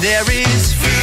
there is.